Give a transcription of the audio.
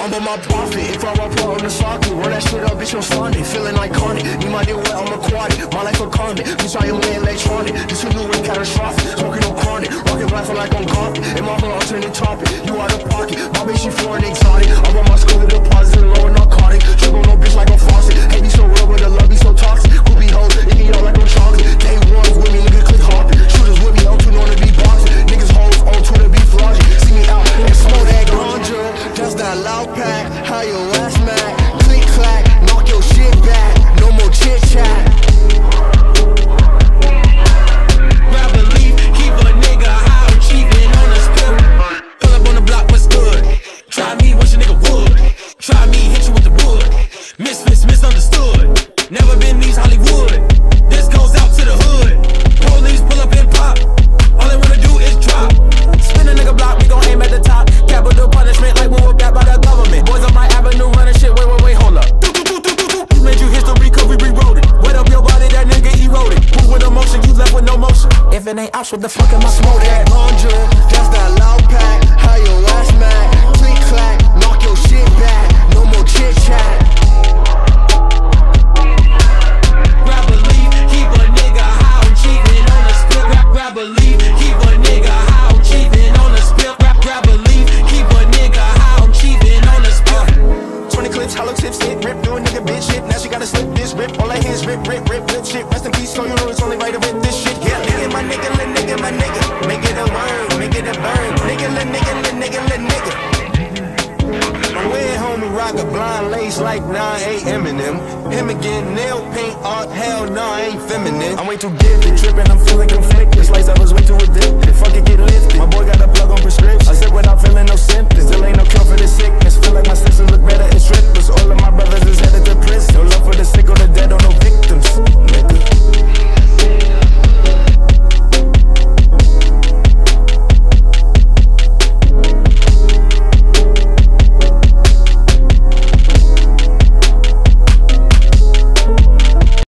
I'm on my profit. If I rock on the socket, run that shit up, bitch, I'm starting. Feeling iconic. You might deal wet, I'm aquatic. My life a convict. Bitch, I am electronic. This a new way catastrophic. Smoking on chronic. Rockin' black for like on carpet. And my whole alternate topic. You out of pocket. My bitch, she foreign exotic. I'm on my Your ass mad? Click clack, knock your shit back. No more chit chat. Grab a leaf, keep a nigga high, on spill. Pull up on the block, what's good? Try me, a nigga. Try me, hit you with the wood. Misfits, misunderstood. Never been these Hollywood. Ain't ops, what the fuck am I Smoke smoking? that ganja. That's that loud pack. How your ass mad? Click clack, knock your shit back. No more chit chat. Grab a leaf, keep a nigga high, I'm cheating on the spill. Grab, grab a leaf, keep a nigga high, I'm cheating on the spill. Grab, grab a leaf, keep a nigga high, I'm cheating on the spill. 20 clips, hollow tips, hit, rip, do nigga bitch shit. Now she gotta slip this, rip, all rip, rip, rip, shit. Rest in peace, so you know it's only right a blind lace like 9 a.m. Eminem. Him again, nail paint art, hell no, I ain't feminine. I'm way too gifted, tripping, I'm feeling conflicted. Slice I